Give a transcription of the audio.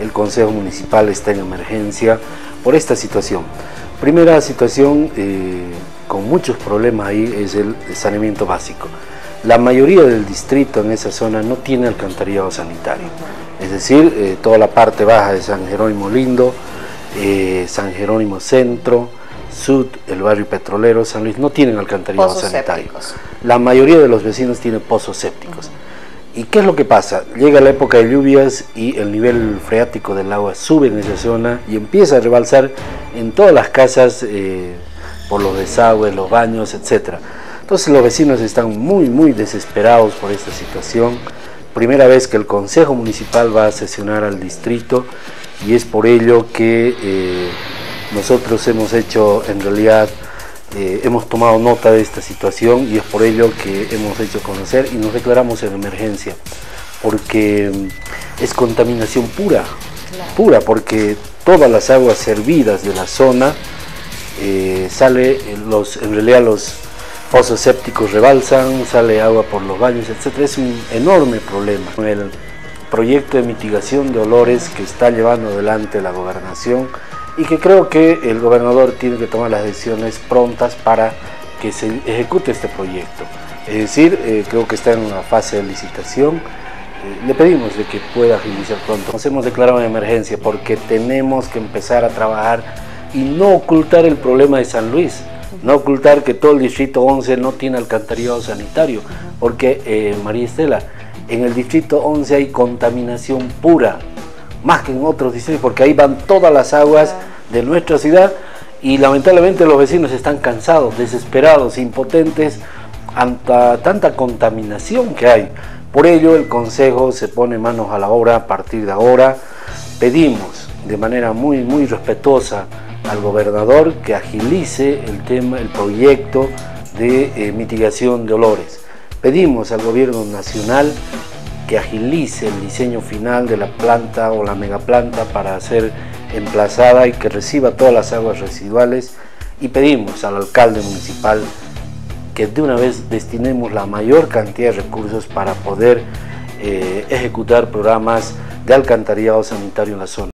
el Consejo Municipal está en emergencia por esta situación. Primera situación eh, con muchos problemas ahí es el saneamiento básico. La mayoría del distrito en esa zona no tiene alcantarillado sanitario, es decir, eh, toda la parte baja de San Jerónimo Lindo, eh, San Jerónimo Centro, Sud, el barrio petrolero, San Luis, no tienen alcantarillado sanitario. La mayoría de los vecinos tienen pozos sépticos. ¿Y qué es lo que pasa? Llega la época de lluvias y el nivel freático del agua sube en esa zona y empieza a rebalsar en todas las casas eh, por los desagües, los baños, etc. Entonces los vecinos están muy, muy desesperados por esta situación. Primera vez que el Consejo Municipal va a sesionar al distrito y es por ello que eh, nosotros hemos hecho en realidad eh, hemos tomado nota de esta situación y es por ello que hemos hecho conocer y nos declaramos en emergencia, porque mm, es contaminación pura, pura, porque todas las aguas servidas de la zona eh, sale, eh, los, en realidad los pozos sépticos rebalsan, sale agua por los baños, etc. Es un enorme problema. El proyecto de mitigación de olores que está llevando adelante la gobernación y que creo que el gobernador tiene que tomar las decisiones prontas para que se ejecute este proyecto. Es decir, eh, creo que está en una fase de licitación. Eh, le pedimos de que pueda agilizar pronto. Nos hemos declarado en emergencia porque tenemos que empezar a trabajar y no ocultar el problema de San Luis, no ocultar que todo el distrito 11 no tiene alcantarillado sanitario, porque eh, María Estela, en el distrito 11 hay contaminación pura, más que en otros distritos, porque ahí van todas las aguas de nuestra ciudad y lamentablemente los vecinos están cansados, desesperados, impotentes ante tanta contaminación que hay. Por ello el Consejo se pone manos a la obra a partir de ahora. Pedimos de manera muy, muy respetuosa al gobernador que agilice el tema, el proyecto de eh, mitigación de olores. Pedimos al gobierno nacional que agilice el diseño final de la planta o la megaplanta para ser emplazada y que reciba todas las aguas residuales y pedimos al alcalde municipal que de una vez destinemos la mayor cantidad de recursos para poder eh, ejecutar programas de alcantarillado sanitario en la zona.